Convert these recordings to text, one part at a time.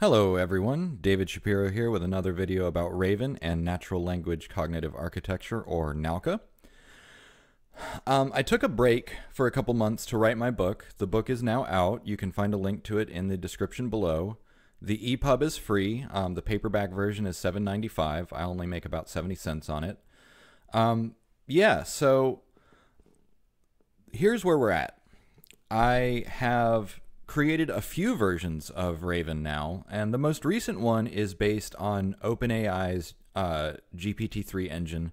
Hello everyone, David Shapiro here with another video about Raven and Natural Language Cognitive Architecture, or NLCA. Um, I took a break for a couple months to write my book. The book is now out. You can find a link to it in the description below. The EPUB is free. Um, the paperback version is $7.95. I only make about 70 cents on it. Um, yeah, so here's where we're at. I have created a few versions of Raven now, and the most recent one is based on OpenAI's uh, GPT-3 engine,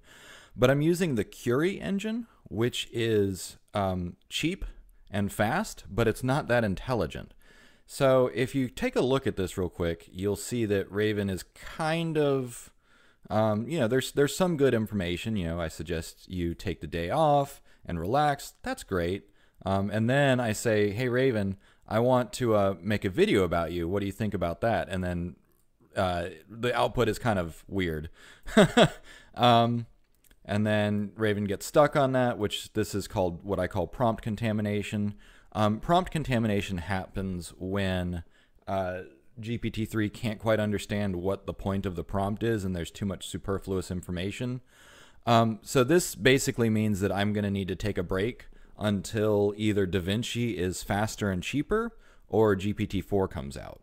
but I'm using the Curie engine, which is um, cheap and fast, but it's not that intelligent. So if you take a look at this real quick, you'll see that Raven is kind of, um, you know, there's there's some good information. You know, I suggest you take the day off and relax. That's great. Um, and then I say, hey Raven, I want to uh, make a video about you. What do you think about that? And then uh, the output is kind of weird. um, and then Raven gets stuck on that, which this is called what I call prompt contamination. Um, prompt contamination happens when uh, GPT-3 can't quite understand what the point of the prompt is and there's too much superfluous information. Um, so this basically means that I'm going to need to take a break until either DaVinci is faster and cheaper or GPT-4 comes out.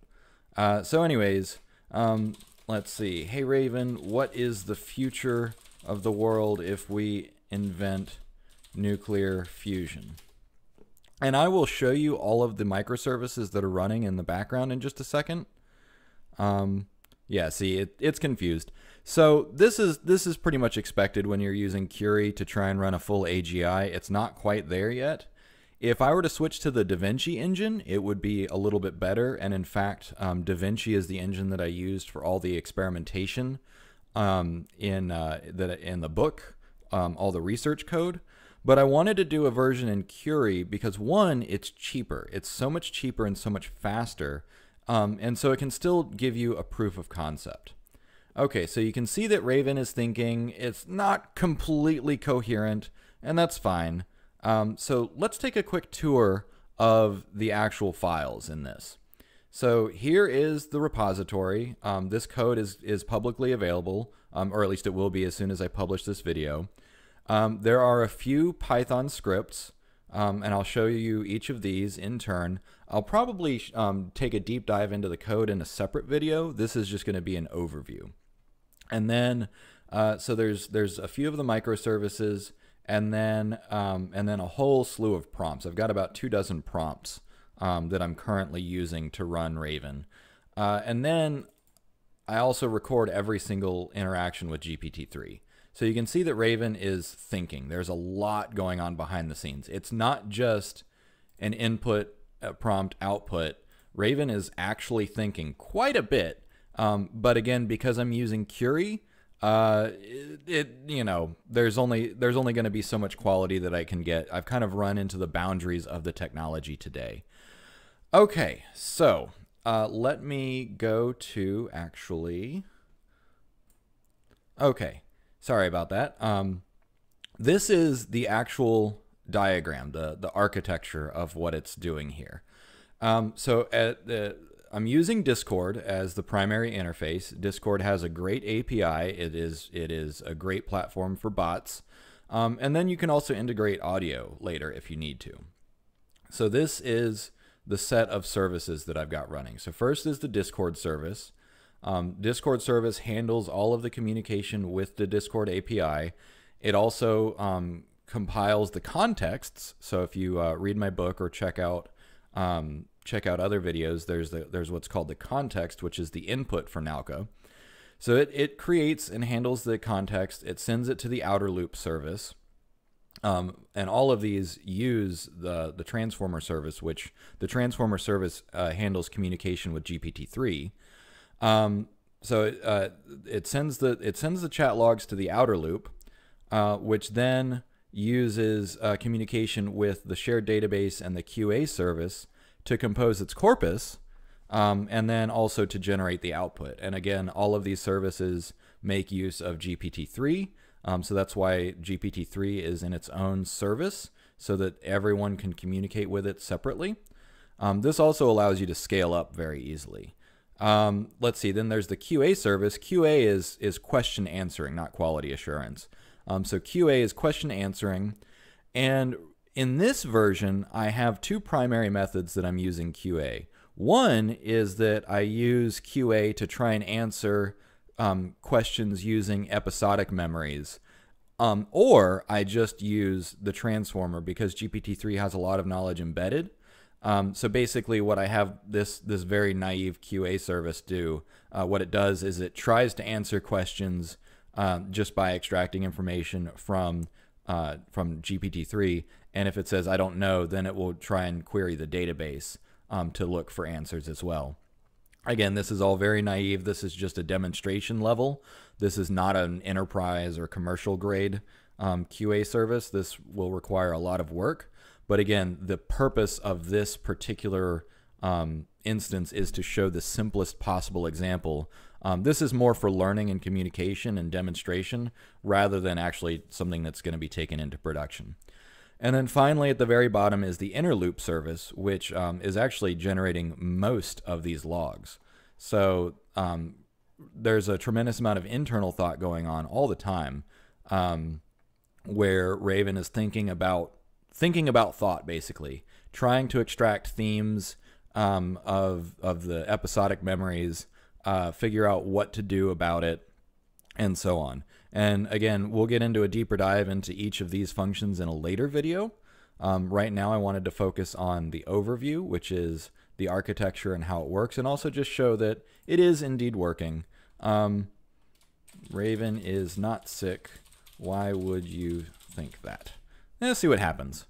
Uh, so anyways, um, let's see. Hey Raven, what is the future of the world if we invent nuclear fusion? And I will show you all of the microservices that are running in the background in just a second. Um, yeah, see, it, it's confused. So this is this is pretty much expected when you're using Curie to try and run a full AGI. It's not quite there yet. If I were to switch to the DaVinci engine, it would be a little bit better. And in fact, um, DaVinci is the engine that I used for all the experimentation um, in uh, the in the book, um, all the research code. But I wanted to do a version in Curie because one, it's cheaper. It's so much cheaper and so much faster, um, and so it can still give you a proof of concept. Okay, so you can see that Raven is thinking it's not completely coherent, and that's fine. Um, so let's take a quick tour of the actual files in this. So here is the repository. Um, this code is, is publicly available, um, or at least it will be as soon as I publish this video. Um, there are a few Python scripts, um, and I'll show you each of these in turn. I'll probably um, take a deep dive into the code in a separate video. This is just going to be an overview. And then, uh, so there's there's a few of the microservices, and then um, and then a whole slew of prompts. I've got about two dozen prompts um, that I'm currently using to run Raven, uh, and then I also record every single interaction with GPT-3. So you can see that Raven is thinking. There's a lot going on behind the scenes. It's not just an input, a prompt, output. Raven is actually thinking quite a bit um, but again, because I'm using Curie, uh, it, it, you know there's only there's only going to be so much quality that I can get. I've kind of run into the boundaries of the technology today. Okay, so uh, let me go to actually. Okay, sorry about that. Um, this is the actual diagram, the the architecture of what it's doing here. Um, so at the I'm using Discord as the primary interface. Discord has a great API. It is it is a great platform for bots. Um, and then you can also integrate audio later if you need to. So this is the set of services that I've got running. So first is the Discord service. Um, Discord service handles all of the communication with the Discord API. It also um, compiles the contexts. So if you uh, read my book or check out um, check out other videos, there's the, there's what's called the context, which is the input for NLCA. So it, it creates and handles the context. It sends it to the outer loop service. Um, and all of these use the, the transformer service, which the transformer service uh, handles communication with GPT-3. Um, so it, uh, it sends the it sends the chat logs to the outer loop, uh, which then uses uh, communication with the shared database and the QA service to compose its corpus, um, and then also to generate the output. And again, all of these services make use of GPT-3. Um, so that's why GPT-3 is in its own service so that everyone can communicate with it separately. Um, this also allows you to scale up very easily. Um, let's see. Then there's the QA service. QA is is question answering, not quality assurance. Um, so QA is question answering, and in this version, I have two primary methods that I'm using QA. One is that I use QA to try and answer um, questions using episodic memories. Um, or I just use the transformer because GPT-3 has a lot of knowledge embedded. Um, so basically, what I have this this very naive QA service do, uh, what it does is it tries to answer questions um, just by extracting information from uh, from GPT-3, and if it says I don't know, then it will try and query the database um, to look for answers as well. Again, this is all very naive. This is just a demonstration level. This is not an enterprise or commercial grade um, QA service. This will require a lot of work. But again, the purpose of this particular um, instance is to show the simplest possible example. Um, this is more for learning and communication and demonstration rather than actually something that's going to be taken into production. And then finally, at the very bottom is the inner loop service, which um, is actually generating most of these logs. So um, there's a tremendous amount of internal thought going on all the time, um, where Raven is thinking about thinking about thought, basically trying to extract themes um, of of the episodic memories, uh, figure out what to do about it, and so on. And again, we'll get into a deeper dive into each of these functions in a later video. Um, right now, I wanted to focus on the overview, which is the architecture and how it works, and also just show that it is indeed working. Um, Raven is not sick. Why would you think that? Let's see what happens.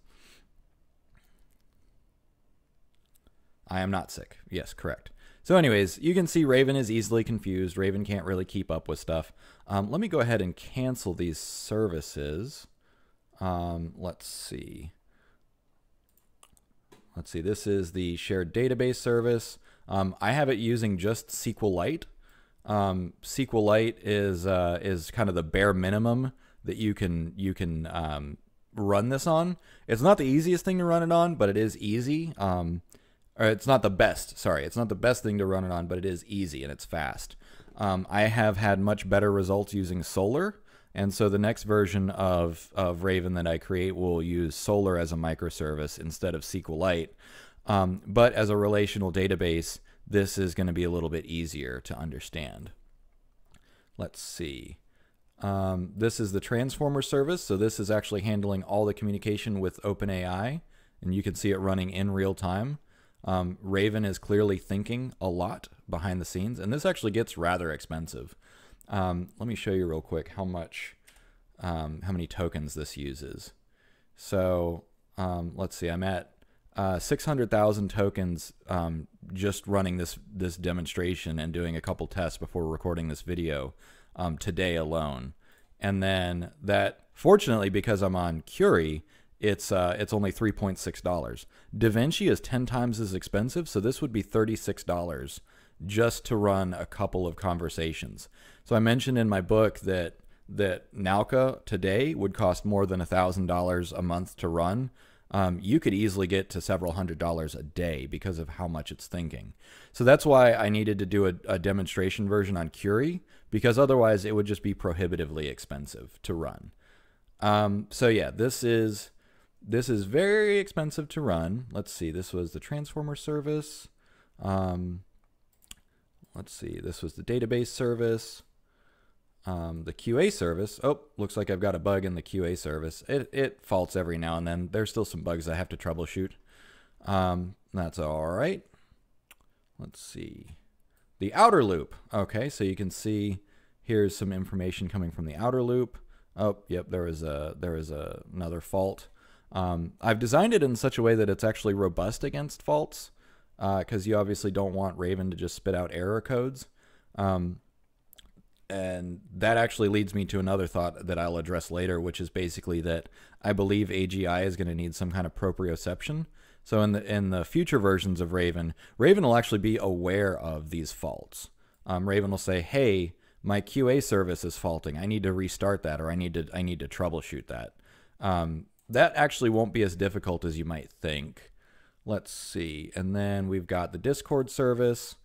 I am not sick. Yes, correct. So, anyways, you can see Raven is easily confused. Raven can't really keep up with stuff. Um, let me go ahead and cancel these services. Um, let's see. Let's see. This is the shared database service. Um, I have it using just SQLite. Um, SQLite is uh, is kind of the bare minimum that you can you can um, run this on. It's not the easiest thing to run it on, but it is easy. Um, or it's not the best. Sorry, it's not the best thing to run it on, but it is easy and it's fast. Um, I have had much better results using Solr, and so the next version of of Raven that I create will use Solr as a microservice instead of SQLite. Um, but as a relational database, this is going to be a little bit easier to understand. Let's see. Um, this is the transformer service. So this is actually handling all the communication with OpenAI, and you can see it running in real time. Um, Raven is clearly thinking a lot behind the scenes, and this actually gets rather expensive. Um, let me show you real quick how much, um, how many tokens this uses. So um, let's see, I'm at uh, 600,000 tokens um, just running this this demonstration and doing a couple tests before recording this video um, today alone. And then that, fortunately, because I'm on Curie, it's uh, it's only three point six dollars. DaVinci is ten times as expensive, so this would be thirty six dollars just to run a couple of conversations. So I mentioned in my book that that NLCA today would cost more than thousand dollars a month to run. Um, you could easily get to several hundred dollars a day because of how much it's thinking. So that's why I needed to do a, a demonstration version on Curie because otherwise it would just be prohibitively expensive to run. Um, so yeah, this is this is very expensive to run. Let's see. This was the transformer service. Um, let's see. This was the database service. Um, the QA service. Oh, looks like I've got a bug in the QA service. It, it faults every now and then. There's still some bugs I have to troubleshoot. Um, that's all right. Let's see. The outer loop. Okay, so you can see here's some information coming from the outer loop. Oh, yep, there is a there is a, another fault. Um, I've designed it in such a way that it's actually robust against faults, because uh, you obviously don't want Raven to just spit out error codes. Um, and that actually leads me to another thought that I'll address later, which is basically that I believe AGI is going to need some kind of proprioception. So in the in the future versions of Raven, Raven will actually be aware of these faults. Um, Raven will say, "Hey, my QA service is faulting. I need to restart that, or I need to I need to troubleshoot that." Um, that actually won't be as difficult as you might think. Let's see. And then we've got the Discord service.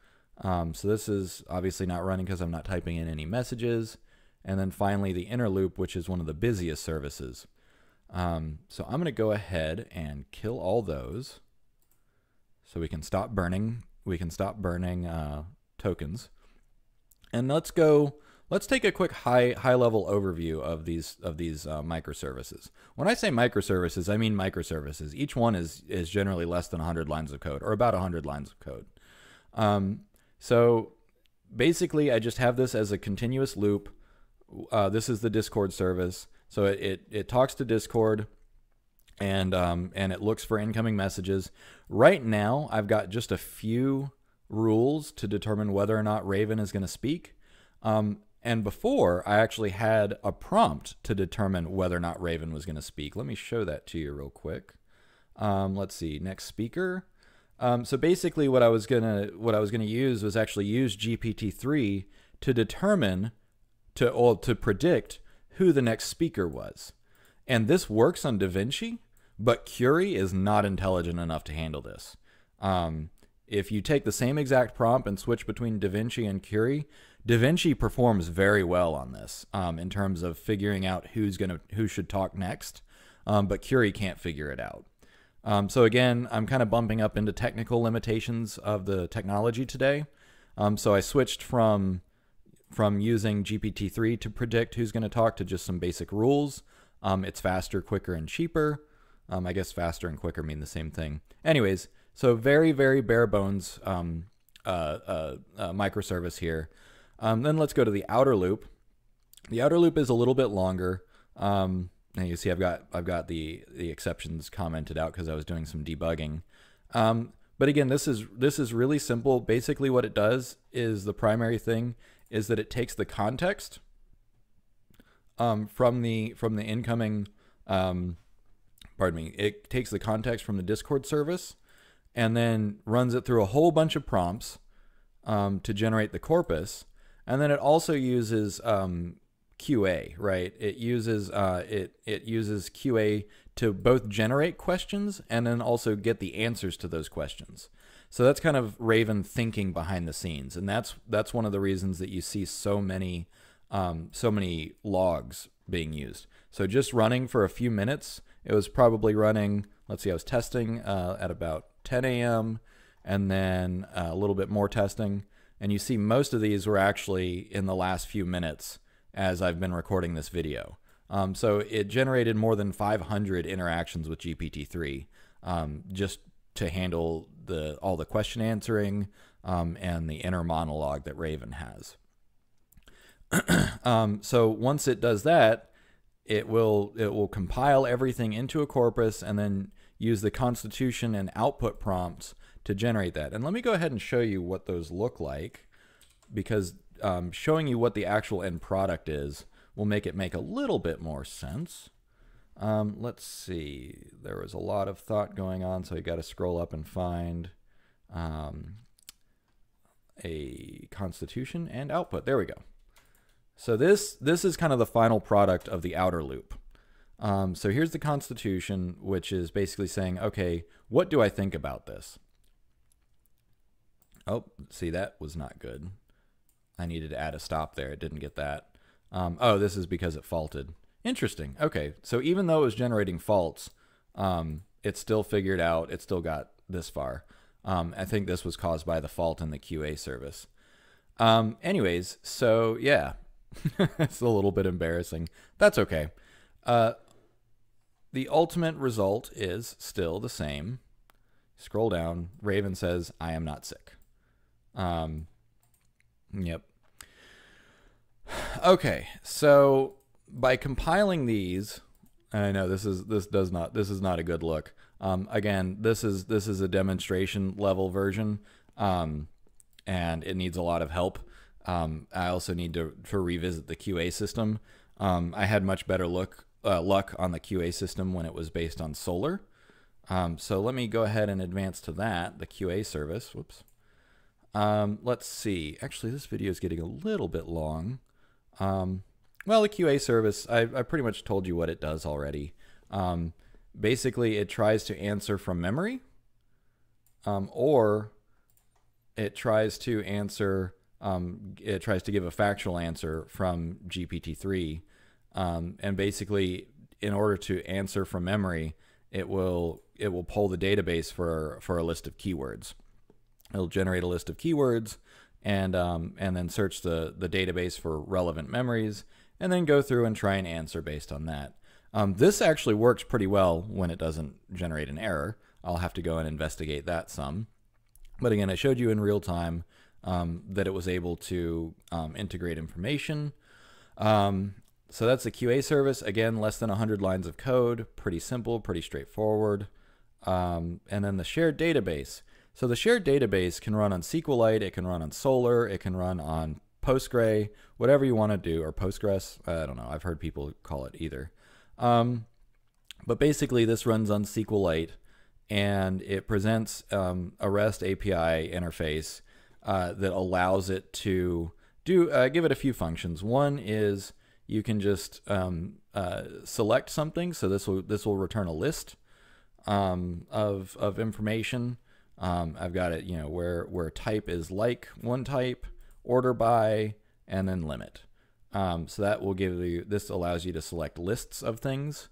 Um, so this is obviously not running because I'm not typing in any messages. And then finally the inner loop, which is one of the busiest services. Um, so I'm going to go ahead and kill all those so we can stop burning. We can stop burning uh, tokens. And let's go Let's take a quick high high level overview of these of these uh, microservices. When I say microservices, I mean microservices. Each one is is generally less than 100 lines of code, or about 100 lines of code. Um, so basically, I just have this as a continuous loop. Uh, this is the Discord service, so it it, it talks to Discord, and um, and it looks for incoming messages. Right now, I've got just a few rules to determine whether or not Raven is going to speak. Um, and before, I actually had a prompt to determine whether or not Raven was going to speak. Let me show that to you real quick. Um, let's see, next speaker. Um, so basically, what I was gonna what I was gonna use was actually use GPT-3 to determine to or to predict who the next speaker was. And this works on DaVinci, but Curie is not intelligent enough to handle this. Um, if you take the same exact prompt and switch between DaVinci and Curie, DaVinci performs very well on this um, in terms of figuring out who's gonna who should talk next, um, but Curie can't figure it out. Um, so again, I'm kind of bumping up into technical limitations of the technology today. Um, so I switched from from using GPT-3 to predict who's going to talk to just some basic rules. Um, it's faster, quicker, and cheaper. Um, I guess faster and quicker mean the same thing. Anyways, so very, very bare bones uh, uh, uh, microservice here. Um, then let's go to the outer loop. The outer loop is a little bit longer. Um, and you see I've got I've got the the exceptions commented out because I was doing some debugging. Um, but again, this is this is really simple. Basically, what it does is the primary thing is that it takes the context um, from the from the incoming. Um, pardon me. It takes the context from the Discord service and then runs it through a whole bunch of prompts um, to generate the corpus. And then it also uses um, QA, right? It uses uh, it it uses QA to both generate questions and then also get the answers to those questions. So that's kind of Raven thinking behind the scenes, and that's that's one of the reasons that you see so many um, so many logs being used. So just running for a few minutes, it was probably running. Let's see, I was testing uh, at about 10 a.m. and then uh, a little bit more testing and you see most of these were actually in the last few minutes as I've been recording this video. Um, so it generated more than 500 interactions with GPT-3 um, just to handle the all the question answering um, and the inner monologue that Raven has. Um, so once it does that, it will it will compile everything into a corpus and then use the constitution and output prompts to generate that. And let me go ahead and show you what those look like because um, showing you what the actual end product is will make it make a little bit more sense. Um, let's see. There was a lot of thought going on, so I got to scroll up and find um, a constitution and output. There we go. So this this is kind of the final product of the outer loop. Um, so here's the constitution, which is basically saying, okay, what do I think about this? Oh, see, that was not good. I needed to add a stop there. It didn't get that. Um, oh, this is because it faulted. Interesting. Okay, so even though it was generating faults, um, it still figured out, it still got this far. Um, I think this was caused by the fault in the QA service. Um, anyways, so yeah, it's a little bit embarrassing. That's okay. Uh, the ultimate result is still the same. Scroll down. Raven says, I am not sick. Um, yep. Okay, so by compiling these, I know this is this does not this is not a good look. Um, again, this is this is a demonstration level version, um, and it needs a lot of help. Um, I also need to, to revisit the QA system. Um, I had much better look uh, luck on the QA system when it was based on Solr. Um, so let me go ahead and advance to that, the QA service. Whoops. Um, let's see. Actually, this video is getting a little bit long. Um, well, the QA service, I, I, pretty much told you what it does already. Um, basically, it tries to answer from memory, um, or it tries to answer, um, it tries to give a factual answer from GPT-3. Um, and basically, in order to answer from memory, it will it will pull the database for for a list of keywords. It'll generate a list of keywords and um, and then search the the database for relevant memories, and then go through and try and answer based on that. Um, this actually works pretty well when it doesn't generate an error. I'll have to go and investigate that some. But again, I showed you in real time um, that it was able to um, integrate information. Um, so that's the QA service. Again, less than 100 lines of code. Pretty simple, pretty straightforward. Um, and then the shared database. So the shared database can run on SQLite, it can run on Solr, it can run on Postgre, whatever you want to do, or Postgres. I don't know. I've heard people call it either. Um, but basically, this runs on SQLite and it presents um, a REST API interface uh, that allows it to do uh, give it a few functions. One is you can just um, uh, select something, so this will this will return a list um, of of information. Um, I've got it, you know, where where type is like one type, order by, and then limit. Um, so that will give you this allows you to select lists of things.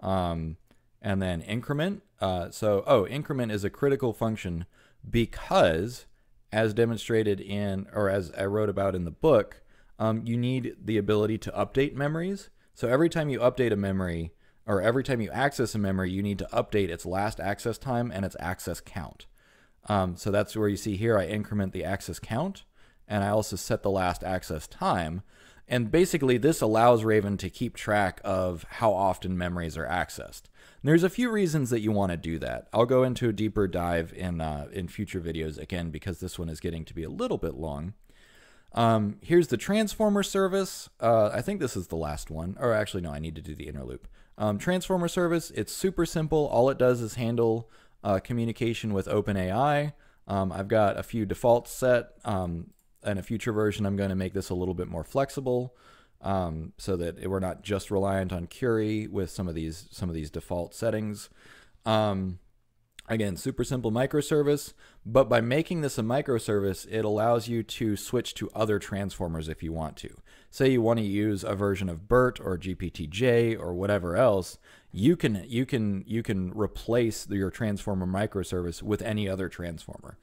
Um, and then increment. Uh, so, oh, increment is a critical function because, as demonstrated in, or as I wrote about in the book, um, you need the ability to update memories. So every time you update a memory, or every time you access a memory, you need to update its last access time and its access count. Um, so that's where you see here I increment the access count, and I also set the last access time. And basically, this allows Raven to keep track of how often memories are accessed. And there's a few reasons that you want to do that. I'll go into a deeper dive in uh, in future videos again because this one is getting to be a little bit long. Um, here's the transformer service. Uh, I think this is the last one, or actually no, I need to do the inner loop. Um, transformer service. It's super simple. All it does is handle uh, communication with OpenAI. Um, I've got a few defaults set. Um, in a future version, I'm going to make this a little bit more flexible um, so that we're not just reliant on Curie with some of these some of these default settings. Um, again, super simple microservice, but by making this a microservice, it allows you to switch to other transformers if you want to. Say you want to use a version of BERT or GPT-J or whatever else, you can you can you can replace your transformer microservice with any other transformer.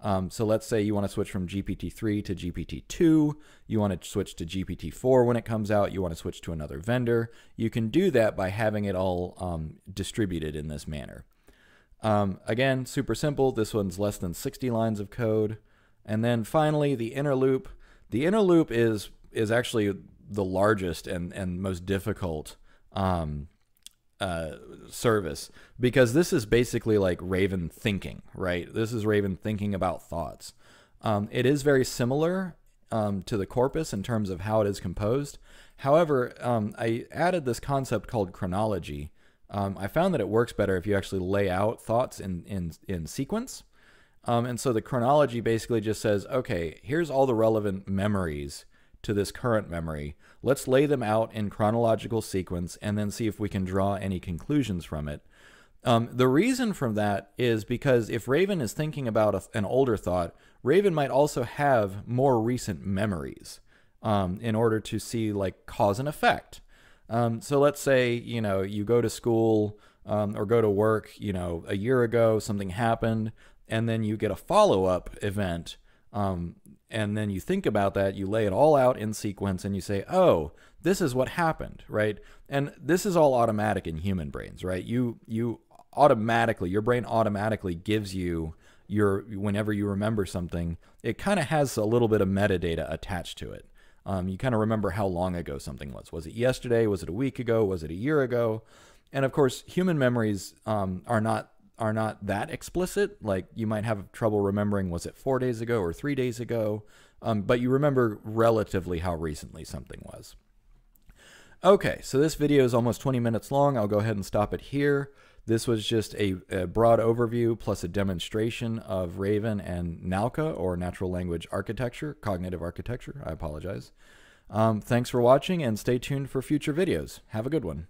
Um, so let's say you want to switch from GPT-3 to GPT-2. You want to switch to GPT-4 when it comes out. You want to switch to another vendor. You can do that by having it all um, distributed in this manner. Um, again, super simple. This one's less than 60 lines of code. And then finally, the inner loop. The inner loop is is actually the largest and, and most difficult um, uh, service because this is basically like Raven thinking, right? This is Raven thinking about thoughts. Um, it is very similar um, to the corpus in terms of how it is composed. However, um, I added this concept called chronology. Um, I found that it works better if you actually lay out thoughts in, in, in sequence. Um, and so the chronology basically just says, okay, here's all the relevant memories to this current memory. Let's lay them out in chronological sequence and then see if we can draw any conclusions from it. Um, the reason from that is because if Raven is thinking about a, an older thought, Raven might also have more recent memories um, in order to see like cause and effect. Um, so let's say you know you go to school um, or go to work, you know, a year ago something happened, and then you get a follow up event um, and then you think about that, you lay it all out in sequence, and you say, oh, this is what happened, right? And this is all automatic in human brains, right? You you automatically, your brain automatically gives you your whenever you remember something, it kind of has a little bit of metadata attached to it. Um, you kind of remember how long ago something was. Was it yesterday? Was it a week ago? Was it a year ago? And of course, human memories um, are not are not that explicit. Like you might have trouble remembering was it four days ago or three days ago, um, but you remember relatively how recently something was. Okay, so this video is almost 20 minutes long. I'll go ahead and stop it here. This was just a, a broad overview plus a demonstration of Raven and NLCA, or Natural Language Architecture, Cognitive Architecture. I apologize. Um, thanks for watching and stay tuned for future videos. Have a good one.